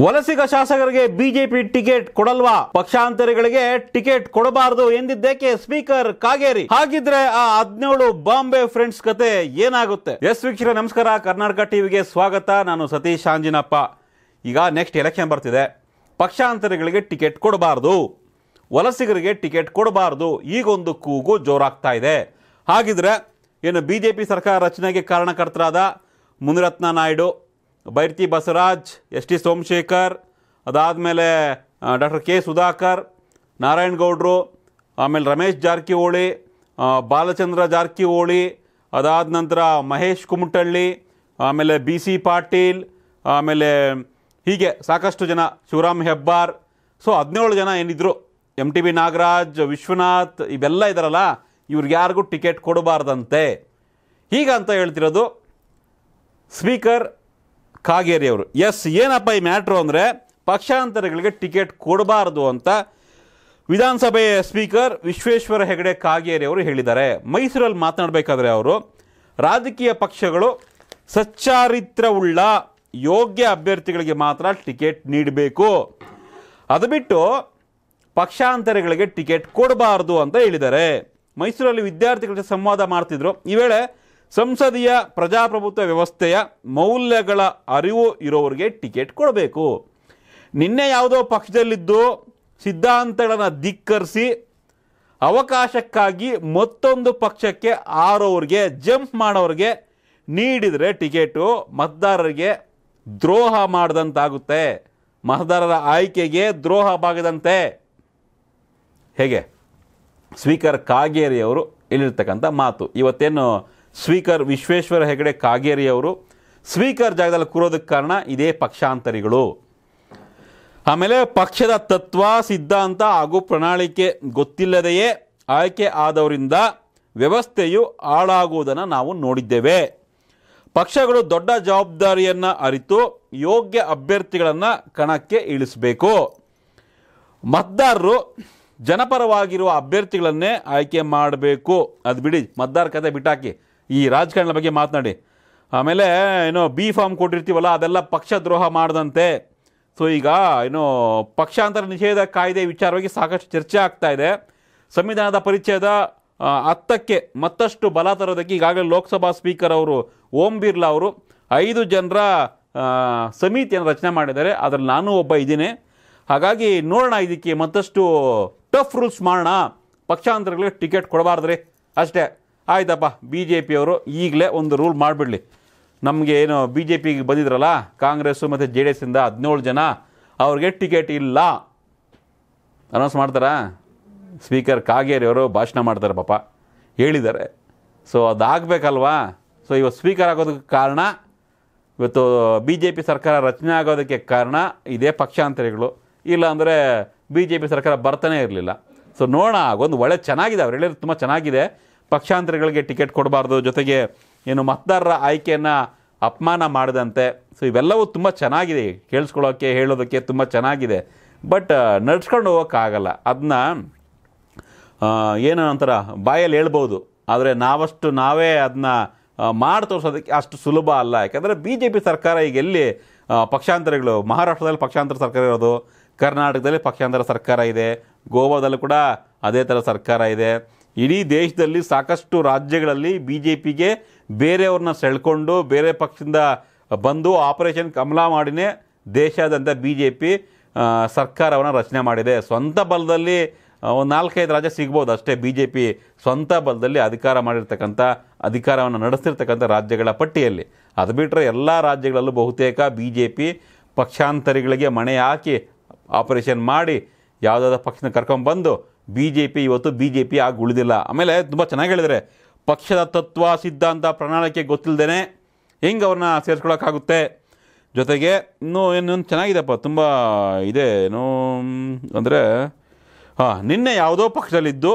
ವಲಸಿಗ ಶಾಸಕರಿಗೆ BJP ticket ಕೊಡಲ್ವಾ? ಪಕ್ಷಾಂತರಿಗಳಿಗೆ ಟಿಕೆಟ್ ಕೊಡಬಾರದು ಎಂದಿದ್ದಕ್ಕೆ ಸ್ಪೀಕರ್ ಕಾಗೇರಿ? ಹಾಗಿದ್ರೆ ಆ ಹದಿನೇಳು ಬಾಂಬೆ ಫ್ರೆಂಡ್ಸ್ ಕತೆ ಏನಾಗುತ್ತೆ? ಎಸ್ ವೀಕ್ಷಕರೇ, ನಮಸ್ಕಾರ. ಕರ್ನಾಟಕ ಟಿವಿಗೆ ಸ್ವಾಗತ. ನಾನು ಸತೀಶ್ ಆಂಜಿನಪ್ಪ. ಈಗ ನೆಕ್ಸ್ಟ್ ಎಲೆಕ್ಷನ್ ಬರ್ತಿದೆ. ಪಕ್ಷಾಂತರಿಗಳಿಗೆ ಟಿಕೆಟ್ ಕೊಡಬಾರದು. ವಲಸಿಗರಿಗೆ ಟಿಕೆಟ್ ಕೊಡಬಾರದು. ಈಗೊಂದು ಕೂಗು ಜೋರಾಗ್ತಾ ಇದೆ. ಹಾಗಿದ್ರೆ, ಏನು ಬಿ ಜೆ ಪಿ ಸರ್ಕಾರ ರಚನೆಗೆ ಕಾರಣಕರ್ತರಾದ ಮುನಿರತ್ನ ನಾಯ್ಡು ಬೈರ್ತಿ ಬಸವರಾಜ್, ಎಸ್ ಟಿ ಸೋಮಶೇಖರ್, ಅದಾದಮೇಲೆ ಡಾಕ್ಟರ್ ಕೆ ಸುಧಾಕರ್ ನಾರಾಯಣಗೌಡರು ಆಮೇಲೆ ರಮೇಶ್ ಜಾರಕಿಹೊಳಿ ಬಾಲಚಂದ್ರ ಜಾರಕಿಹೊಳಿ, ಅದಾದ ನಂತರ ಮಹೇಶ್ ಕುಮಟಳ್ಳಿ, ಆಮೇಲೆ ಬಿ ಸಿ ಪಾಟೀಲ್, ಆಮೇಲೆ ಹೀಗೆ ಸಾಕಷ್ಟು ಜನ, ಶಿವರಾಮ್ ಹೆಬ್ಬಾರ್. ಸೊ ಹದಿನೇಳು ಜನ ಏನಿದ್ರು M T B Nagaraj, Vishwanath, ಇವೆಲ್ಲ ಇದ್ದಾರಲ್ಲ ಇವ್ರಿಗೆ ಯಾರಿಗೂ ಟಿಕೆಟ್ ಕೊಡಬಾರ್ದಂತೆ. ಹೀಗಂತ ಹೇಳ್ತಿರೋದು, ಸ್ಪೀಕರ್ ಕಾಗೇರಿ ಅವರು ಎಸ್, ಏನಪ್ಪ ಈ ಮ್ಯಾಟ್ರು ಅಂದರೆ ಪಕ್ಷಾಂತರಗಳಿಗೆ ಟಿಕೆಟ್ ಕೊಡಬಾರದು ಅಂತ ವಿಧಾನಸಭೆಯ ಸ್ಪೀಕರ್ ವಿಶ್ವೇಶ್ವರ ಹೆಗಡೆ ಕಾಗೇರಿ ಅವರು ಹೇಳಿದ್ದಾರೆ. ಮೈಸೂರಲ್ಲಿ ಮಾತನಾಡಬೇಕಾದ್ರೆ ಅವರು, ರಾಜಕೀಯ ಪಕ್ಷಗಳು ಸಚ್ಚಾರಿತ್ರವುಳ್ಳ ಯೋಗ್ಯ ಅಭ್ಯರ್ಥಿಗಳಿಗೆ ಮಾತ್ರ ಟಿಕೆಟ್ ನೀಡಬೇಕು. ಅದು ಬಿಟ್ಟು ಪಕ್ಷಾಂತರಗಳಿಗೆ ಟಿಕೆಟ್ ಕೊಡಬಾರದು ಅಂತ ಹೇಳಿದ್ದಾರೆ. ಮೈಸೂರಲ್ಲಿ ವಿದ್ಯಾರ್ಥಿಗಳ ಸಂವಾದ ಮಾಡ್ತಿದ್ರು. ಈ ವೇಳೆ ಸಂಸದೀಯ ಪ್ರಜಾಪ್ರಭುತ್ವ ವ್ಯವಸ್ಥೆಯ ಮೌಲ್ಯಗಳ ಅರಿವು ಇರೋರಿಗೆ ಟಿಕೆಟ್ ಕೊಡಬೇಕು. ನಿನ್ನೆ ಯಾವುದೋ ಪಕ್ಷದಲ್ಲಿದ್ದು ಸಿದ್ಧಾಂತಗಳನ್ನು ಧಿಕ್ಕರಿಸಿ ಅವಕಾಶಕ್ಕಾಗಿ ಮತ್ತೊಂದು ಪಕ್ಷಕ್ಕೆ ಆರೋರಿಗೆ, ಜಂಪ್ ಮಾಡೋರಿಗೆ ನೀಡಿದರೆ ಟಿಕೆಟು, ಮತದಾರರಿಗೆ ದ್ರೋಹ ಮಾಡಿದಂತಾಗುತ್ತೆ. ಮತದಾರರ ಆಯ್ಕೆಗೆ ದ್ರೋಹ ಬಾಗದಂತೆ. ಹೇಗೆ? ಸ್ಪೀಕರ್ ಕಾಗೇರಿಯವರು ಇಲ್ಲಿರ್ತಕ್ಕಂಥ ಮಾತು. ಇವತ್ತೇನು ಸ್ಪೀಕರ್ ವಿಶ್ವೇಶ್ವರ ಹೆಗಡೆ ಕಾಗೇರಿ ಅವರು ಸ್ಪೀಕರ್ ಜಾಗದಲ್ಲಿ ಕೂರೋದಕ್ಕೆ ಕಾರಣ ಇದೇ ಪಕ್ಷಾಂತರಿಗಳು. ಆಮೇಲೆ ಪಕ್ಷದ ತತ್ವ, ಸಿದ್ಧಾಂತ ಹಾಗೂ ಪ್ರಣಾಳಿಕೆ ಗೊತ್ತಿಲ್ಲದೆಯೇ ಆಯ್ಕೆ ಆದವರಿಂದ ವ್ಯವಸ್ಥೆಯು ಹಾಳಾಗುವುದನ್ನು ನಾವು ನೋಡಿದ್ದೇವೆ. ಪಕ್ಷಗಳು ದೊಡ್ಡ ಜವಾಬ್ದಾರಿಯನ್ನು ಅರಿತು ಯೋಗ್ಯ ಅಭ್ಯರ್ಥಿಗಳನ್ನು ಕಣಕ್ಕೆ ಇಳಿಸಬೇಕು. ಮತದಾರರು ಜನಪರವಾಗಿರುವ ಅಭ್ಯರ್ಥಿಗಳನ್ನೇ ಆಯ್ಕೆ ಮಾಡಬೇಕು. ಅದು ಬಿಡಿ, ಮತದಾರ ಕತೆ ಬಿಟ್ಟಾಕಿ. ಈ ರಾಜಕಾರಣದ ಬಗ್ಗೆ ಮಾತನಾಡಿ. ಆಮೇಲೆ, ಏನೋ ಬಿ ಫಾರ್ಮ್ ಕೊಟ್ಟಿರ್ತೀವಲ್ಲ, ಅದೆಲ್ಲ ಪಕ್ಷ ದ್ರೋಹ ಮಾಡದಂತೆ. ಸೊ ಈಗ ಏನು ಪಕ್ಷಾಂತರ ನಿಷೇಧ ಕಾಯ್ದೆ ವಿಚಾರವಾಗಿ ಸಾಕಷ್ಟು ಚರ್ಚೆ ಆಗ್ತಾ ಇದೆ. ಸಂವಿಧಾನದ ಪರಿಚಯದ ಹತ್ತಕ್ಕೆ ಮತ್ತಷ್ಟು ಬಲ ತರೋದಕ್ಕೆ ಈಗಾಗಲೇ ಲೋಕಸಭಾ ಸ್ಪೀಕರ್ ಅವರು ಓಂ ಬಿರ್ಲಾ ಅವರು ಐದು ಜನರ ಸಮಿತಿಯನ್ನು ರಚನೆ ಮಾಡಿದ್ದಾರೆ. ಅದರಲ್ಲಿ ನಾನು ಒಬ್ಬ ಇದ್ದೀನಿ. ಹಾಗಾಗಿ ನೋಡೋಣ ಇದಕ್ಕೆ ಮತ್ತಷ್ಟು ಟಫ್ ರೂಲ್ಸ್ ಮಾಡೋಣ. ಪಕ್ಷಾಂತರಗಳಿಗೆ ಟಿಕೆಟ್ ಕೊಡಬಾರ್ದ್ರಿ ಅಷ್ಟೇ. ಆಯ್ತಪ್ಪ ಬಿ ಜೆ ಪಿಯವರು ಈಗಲೇ ಒಂದು ರೂಲ್ ಮಾಡಿಬಿಡಲಿ. ನಮಗೆ ಏನು ಬಿ ಜೆ ಪಿಗೆ ಬಂದಿದ್ರಲ್ಲ, ಕಾಂಗ್ರೆಸ್ಸು ಮತ್ತು ಜೆ ಡಿ ಎಸ್ಸಿಂದ ಹದಿನೇಳು ಜನ, ಅವ್ರಿಗೆ ಟಿಕೆಟ್ ಇಲ್ಲ. ಅನೌನ್ಸ್ ಮಾಡ್ತಾರಾ? ಸ್ಪೀಕರ್ ಕಾಗೇರಿಯವರು ಭಾಷಣ ಮಾಡ್ತಾರೆ ಪಾಪ. ಹೇಳಿದ್ದಾರೆ. ಸೊ ಅದಾಗಬೇಕಲ್ವಾ? ಸೊ ಇವತ್ತು ಸ್ಪೀಕರ್ ಆಗೋದಕ್ಕೆ ಕಾರಣ, ಇವತ್ತು ಬಿ ಜೆ ಪಿ ಸರ್ಕಾರ ರಚನೆ ಆಗೋದಕ್ಕೆ ಕಾರಣ ಇದೇ ಪಕ್ಷಾಂತರಿಗಳು. ಇಲ್ಲ ಅಂದರೆ ಬಿ ಜೆ ಪಿ ಸರ್ಕಾರ ಬರ್ತಾನೆ ಇರಲಿಲ್ಲ. ಸೊ ನೋಡೋಣ ಒಂದು ಒಳ್ಳೆ ಚೆನ್ನಾಗಿದೆ, ಅವ್ರು ಹೇಳಿದ್ರು ತುಂಬ ಚೆನ್ನಾಗಿದೆ. ಪಕ್ಷಾಂತರಿಗಳಿಗೆ ಟಿಕೆಟ್ ಕೊಡಬಾರ್ದು ಜೊತೆಗೆ ಏನು ಮತದಾರರ ಆಯ್ಕೆಯನ್ನು ಅಪಮಾನ ಮಾಡಿದಂತೆ. ಸೊ ಇವೆಲ್ಲವೂ ತುಂಬ ಚೆನ್ನಾಗಿದೆ. ಕೇಳಿಸ್ಕೊಳ್ಳೋಕ್ಕೆ ಹೇಳೋದಕ್ಕೆ ತುಂಬ ಚೆನ್ನಾಗಿದೆ. ಬಟ್ ನಡ್ಸ್ಕೊಂಡು ಹೋಗೋಕ್ಕಾಗಲ್ಲ. ಅದನ್ನ ಏನೋ ಅಂತಾರ, ಬಾಯಲ್ಲಿ ಹೇಳ್ಬೋದು. ಆದರೆ ನಾವಷ್ಟು, ನಾವೇ ಅದನ್ನ ಮಾಡಿ ತೋರಿಸೋದಕ್ಕೆ ಅಷ್ಟು ಸುಲಭ ಅಲ್ಲ. ಯಾಕಂದರೆ ಬಿ ಜೆ ಪಿ ಸರ್ಕಾರ ಈಗ ಎಲ್ಲಿ ಪಕ್ಷಾಂತರಗಳು, ಮಹಾರಾಷ್ಟ್ರದಲ್ಲಿ ಪಕ್ಷಾಂತರ ಸರ್ಕಾರ ಇರೋದು, ಕರ್ನಾಟಕದಲ್ಲಿ ಪಕ್ಷಾಂತರ ಸರ್ಕಾರ ಇದೆ, ಗೋವಾದಲ್ಲೂ ಕೂಡ ಅದೇ ಥರ ಸರ್ಕಾರ ಇದೆ. ಇಡೀ ದೇಶದಲ್ಲಿ ಸಾಕಷ್ಟು ರಾಜ್ಯಗಳಲ್ಲಿ ಬಿ ಜೆ ಪಿಗೆ ಬೇರೆಯವ್ರನ್ನ ಸೆಳ್ಕೊಂಡು ಬೇರೆ ಪಕ್ಷದಿಂದ ಬಂದು ಆಪರೇಷನ್ ಕಮಲ ಮಾಡಿನೇ ದೇಶಾದ್ಯಂತ ಬಿ ಜೆ ಪಿ ಸರ್ಕಾರವನ್ನು ರಚನೆ ಮಾಡಿದೆ. ಸ್ವಂತ ಬಲದಲ್ಲಿ ಒಂದು ನಾಲ್ಕೈದು ರಾಜ್ಯ ಸಿಗ್ಬೋದು ಅಷ್ಟೇ ಬಿ ಜೆ ಪಿ ಸ್ವಂತ ಬಲದಲ್ಲಿ ಅಧಿಕಾರ ಮಾಡಿರ್ತಕ್ಕಂಥ ಅಧಿಕಾರವನ್ನು ನಡೆಸ್ತಿರ್ತಕ್ಕಂಥ ರಾಜ್ಯಗಳ ಪಟ್ಟಿಯಲ್ಲಿ. ಅದು ಬಿಟ್ಟರೆ ಎಲ್ಲ ರಾಜ್ಯಗಳಲ್ಲೂ ಬಹುತೇಕ ಬಿ ಜೆ ಪಿ ಪಕ್ಷಾಂತರಿಗಳಿಗೆ ಮಣೆ ಹಾಕಿ ಆಪರೇಷನ್ ಮಾಡಿ, ಯಾವುದಾದ್ರು ಪಕ್ಷನ ಕರ್ಕೊಂಡ್ಬಂದು ಬಿ ಜೆ ಪಿ ಇವತ್ತು ಬಿ ಜೆ ಪಿ ಆಗಿ ಉಳಿದಿಲ್ಲ. ಆಮೇಲೆ ತುಂಬ ಚೆನ್ನಾಗಿ ಹೇಳಿದರೆ, ಪಕ್ಷದ ತತ್ವ, ಸಿದ್ಧಾಂತ, ಪ್ರಣಾಳಿಕೆ ಗೊತ್ತಿಲ್ಲದೇ ಹೆಂಗೆ ಅವ್ರನ್ನ ಸೇರಿಸ್ಕೊಳಕ್ಕಾಗುತ್ತೆ? ಜೊತೆಗೆ ಇನ್ನೂ ಇನ್ನೊಂದು ಚೆನ್ನಾಗಿದೆಪ್ಪ, ತುಂಬ ಇದೆ, ಏನು, ಅಂದರೆ, ಹಾಂ, ನಿನ್ನೆ ಯಾವುದೋ ಪಕ್ಷದಲ್ಲಿದ್ದು,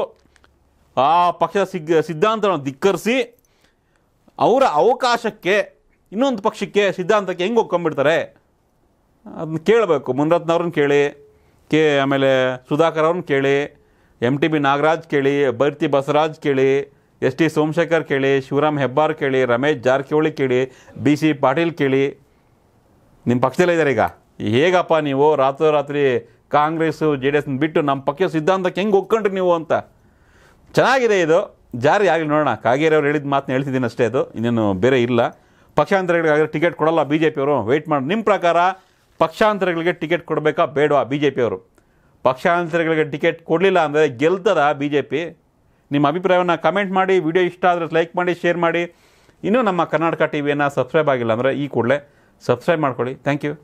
ಆ ಪಕ್ಷದ ಸಿಗ್, ಸಿದ್ಧಾಂತವನ್ನು ಧಿಕ್ಕರಿಸಿ ಅವರ ಅವಕಾಶಕ್ಕೆ, ಇನ್ನೊಂದು ಪಕ್ಷಕ್ಕೆ ಸಿದ್ಧಾಂತಕ್ಕೆ ಹೆಂಗೆ ಒಪ್ಕೊಂಡ್ಬಿಡ್ತಾರೆ? ಅದನ್ನ ಕೇಳಬೇಕು. ಮುನರತ್ನವ್ರನ್ನ ಕೇಳಿ, ಕೆ, ಆಮೇಲೆ ಸುಧಾಕರ್ ಅವ್ರನ್ನ ಕೇಳಿ ಎಂ ಟಿ ಬಿ ನಾಗರಾಜ್ ಕೇಳಿ ಬರ್ತಿ ಬಸವರಾಜ್ ಕೇಳಿ, ಎಸ್ ಟಿ ಸೋಮಶೇಖರ್ ಕೇಳಿ, ಶಿವರಾಮ್ ಹೆಬ್ಬಾರ್ ಕೇಳಿ, ರಮೇಶ್ ಜಾರಕಿಹೊಳಿ ಕೇಳಿ, ಬಿ ಸಿ ಪಾಟೀಲ್ ಕೇಳಿ. ನಿಮ್ಮ ಪಕ್ಷದಲ್ಲೇ ಇದ್ದಾರೆ ಈಗ. ಹೇಗಪ್ಪ ನೀವು ರಾತ್ರೋರಾತ್ರಿ ಕಾಂಗ್ರೆಸ್ಸು ಜೆ ಡಿ ಎಸ್ ಬಿಟ್ಟು ನಮ್ಮ ಪಕ್ಷ ಸಿದ್ಧಾಂತಕ್ಕೆ ಹೆಂಗೆ ಒಕ್ಕೊಂಡ್ರಿ ನೀವು ಅಂತ. ಚೆನ್ನಾಗಿದೆ ಇದು. ಜಾರಿ ಆಗಲಿ ನೋಡೋಣ. ಕಾಗೇರಿ ಅವ್ರು ಹೇಳಿದ ಮಾತನ್ನ ಹೇಳ್ತಿದ್ದೀನಿ ಅಷ್ಟೇ ಅದು. ಇನ್ನೇನು ಬೇರೆ ಇಲ್ಲ. ಪಕ್ಷಾಂತರಗಳಿಗೆ ಟಿಕೆಟ್ ಕೊಡಲ್ಲ ಬಿ ಜೆ ಪಿಯವರು ವೆಯ್ಟ್ ಮಾಡಿ. ನಿಮ್ಮ ಪ್ರಕಾರ ಪಕ್ಷಾಂತರಗಳಿಗೆ ಟಿಕೆಟ್ ಕೊಡಬೇಕಾ ಬೇಡವಾ ಬಿ ಜೆ ಪಿಯವರು ಪಕ್ಷಾಂತರಗಳಿಗೆ ಟಿಕೆಟ್ ಕೊಡಲಿಲ್ಲ ಅಂದರೆ ಗೆಲ್ತದ ಬಿ ಜೆ ಪಿ ನಿಮ್ಮ ಅಭಿಪ್ರಾಯವನ್ನು ಕಮೆಂಟ್ ಮಾಡಿ ವಿಡಿಯೋ ಇಷ್ಟ ಆದರೆ ಲೈಕ್ ಮಾಡಿ ಶೇರ್ ಮಾಡಿ. ಇನ್ನೂ ನಮ್ಮ ಕರ್ನಾಟಕ ಟಿ ವಿಯನ್ನು ಸಬ್ಸ್ಕ್ರೈಬ್ ಆಗಿಲ್ಲ ಅಂದರೆ ಈ ಕೂಡಲೇ ಸಬ್ಸ್ಕ್ರೈಬ್ ಮಾಡ್ಕೊಳ್ಳಿ. Thank you